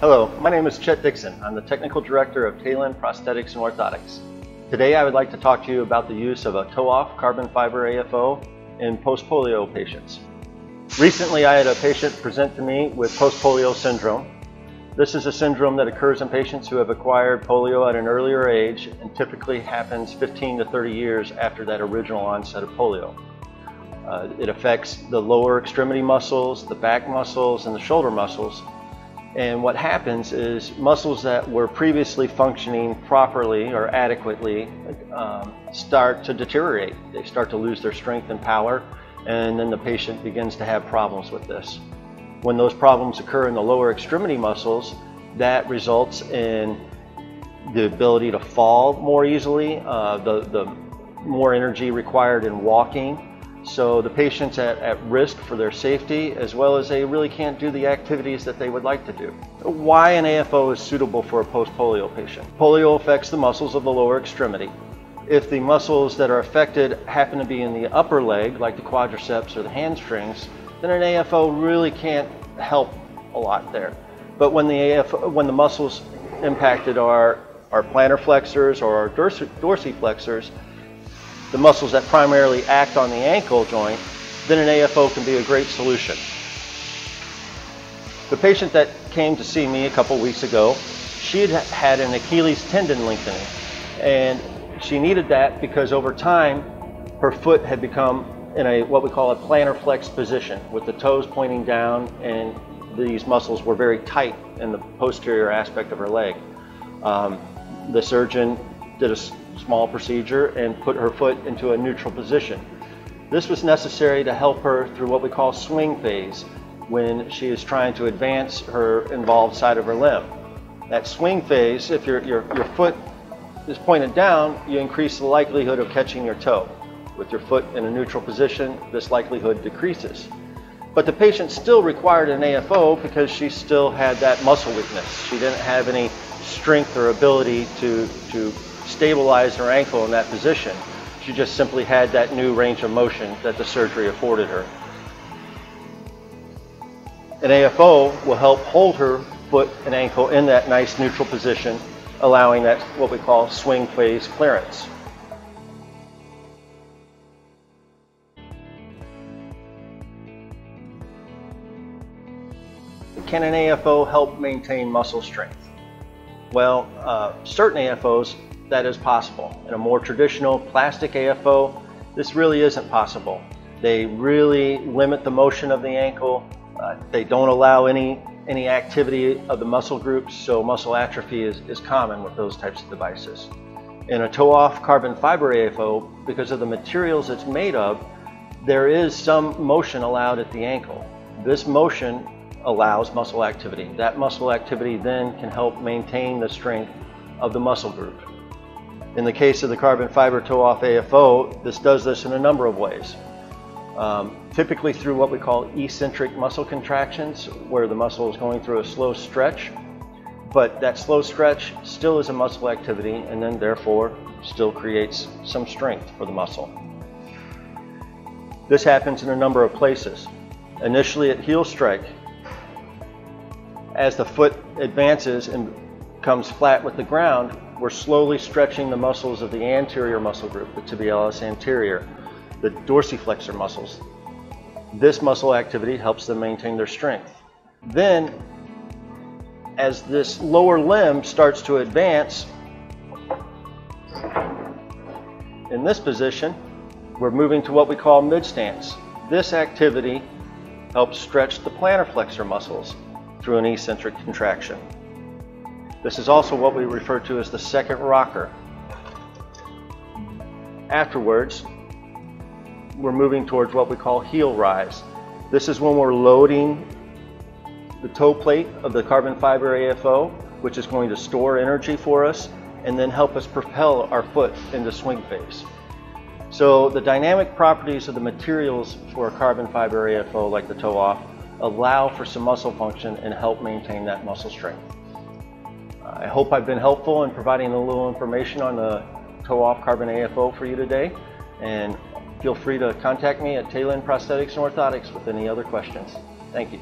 Hello, my name is Chet Dixon. I'm the Technical Director of Tehlin Prosthetics and Orthotics. Today I would like to talk to you about the use of a toe-off carbon fiber AFO in post-polio patients. Recently I had a patient present to me with post-polio syndrome. This is a syndrome that occurs in patients who have acquired polio at an earlier age and typically happens 15 to 30 years after that original onset of polio. Uh, it affects the lower extremity muscles, the back muscles, and the shoulder muscles, and what happens is muscles that were previously functioning properly or adequately um, start to deteriorate. They start to lose their strength and power, and then the patient begins to have problems with this. When those problems occur in the lower extremity muscles, that results in the ability to fall more easily, uh, the, the more energy required in walking, so the patient's at, at risk for their safety as well as they really can't do the activities that they would like to do. Why an AFO is suitable for a post-polio patient? Polio affects the muscles of the lower extremity. If the muscles that are affected happen to be in the upper leg, like the quadriceps or the hamstrings, then an AFO really can't help a lot there. But when the, AFO, when the muscles impacted are, are plantar flexors or our dorsiflexors, the muscles that primarily act on the ankle joint, then an AFO can be a great solution. The patient that came to see me a couple weeks ago, she had had an Achilles tendon lengthening and she needed that because over time her foot had become in a what we call a plantar flex position with the toes pointing down and these muscles were very tight in the posterior aspect of her leg. Um, the surgeon did a small procedure and put her foot into a neutral position. This was necessary to help her through what we call swing phase when she is trying to advance her involved side of her limb. That swing phase, if your, your, your foot is pointed down, you increase the likelihood of catching your toe. With your foot in a neutral position, this likelihood decreases. But the patient still required an AFO because she still had that muscle weakness. She didn't have any strength or ability to, to stabilize her ankle in that position. She just simply had that new range of motion that the surgery afforded her. An AFO will help hold her foot and ankle in that nice neutral position, allowing that what we call swing phase clearance. Can an AFO help maintain muscle strength? Well, uh, certain AFOs that is possible. In a more traditional plastic AFO, this really isn't possible. They really limit the motion of the ankle. Uh, they don't allow any, any activity of the muscle groups, so muscle atrophy is, is common with those types of devices. In a toe-off carbon fiber AFO, because of the materials it's made of, there is some motion allowed at the ankle. This motion allows muscle activity. That muscle activity then can help maintain the strength of the muscle group. In the case of the carbon fiber toe-off AFO, this does this in a number of ways. Um, typically through what we call eccentric muscle contractions, where the muscle is going through a slow stretch, but that slow stretch still is a muscle activity and then therefore still creates some strength for the muscle. This happens in a number of places. Initially at heel strike, as the foot advances and comes flat with the ground, we're slowly stretching the muscles of the anterior muscle group, the tibialis anterior, the dorsiflexor muscles. This muscle activity helps them maintain their strength. Then, as this lower limb starts to advance, in this position, we're moving to what we call mid stance. This activity helps stretch the plantar flexor muscles through an eccentric contraction. This is also what we refer to as the second rocker. Afterwards, we're moving towards what we call heel rise. This is when we're loading the toe plate of the carbon fiber AFO, which is going to store energy for us and then help us propel our foot into swing phase. So the dynamic properties of the materials for a carbon fiber AFO like the toe off allow for some muscle function and help maintain that muscle strength. I hope I've been helpful in providing a little information on the toe-off carbon AFO for you today. And feel free to contact me at Tehlin Prosthetics and Orthotics with any other questions. Thank you.